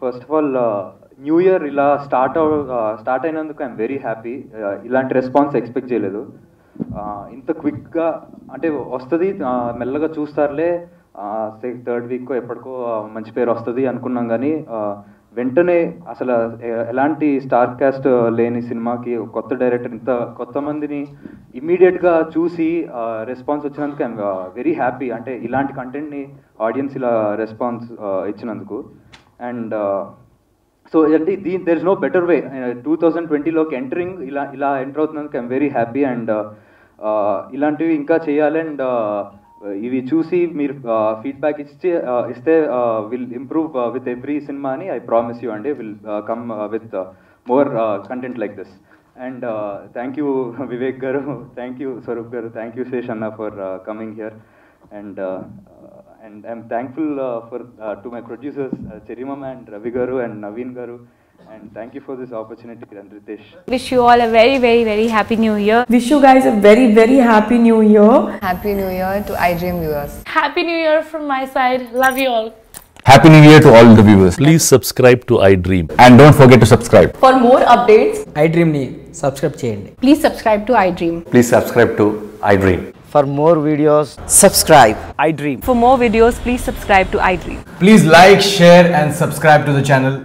First of all new year ఇలా start అవ uh, start అయినందుకు ఐఎమ్ వెరీ హ్యాపీ ఇలాంటి రెస్పాన్స్ ఎక్స్పెక్ట్ చేయలేదు. Uh, ఇంత క్విక్గా అంటే వస్తుంది uh, మెల్లగా చూస్తారులే. థర్డ్ వీక్ ఎప్పటికో మంచి పేరు వస్తుంది అనుకున్నాం కానీ వెంటనే అసలు ఎలాంటి స్టార్ క్యాస్ట్ లేని సినిమాకి కొత్త డైరెక్టర్ ఇంత కొత్త మందిని ఇమ్మీడియట్గా చూసి రెస్పాన్స్ వచ్చినందుకు ఐఎమ్ వెరీ హ్యాపీ అంటే ఇలాంటి కంటెంట్ని ఆడియన్స్ ఇలా రెస్పాన్స్ ఇచ్చినందుకు. అండ్ సో అంటే దీని there is no better way two thousand ట్వంటీలోకి entering ఇలా ఇలా ఎంటర్ అవుతున్నందుకు ఐఎమ్ వెరీ హ్యాపీ అండ్ ఇలాంటివి ఇంకా చేయాలి. అండ్ ఇవి చూసి మీరు ఫీడ్బ్యాక్ ఇచ్చి uh, ఇస్తే will improve with every cinema అని ఐ ప్రామిస్ యూ అండి will come with more content like this and thank you Vivek garu thank you Swaroop garu thank you Sesh అన్న for coming here and and I'm thankful for to my producers చెరిమమ్ and Ravi garu and Naveen గారు and thank you for this opportunity and Riteish Wish you all a very, very, very happy new year. Wish you guys a very, very happy new year. Happy New Year to iDream viewers. Happy New Year from my side. Love you all. Happy New Year to all the viewers. Please subscribe to iDream. And don't forget to subscribe. For more updates, iDreamని subscribe చేయండి Please subscribe to iDream. Please subscribe to iDream. For more videos, subscribe. I dream. For more videos, please subscribe to iDream. Please like, share, and subscribe to the channel.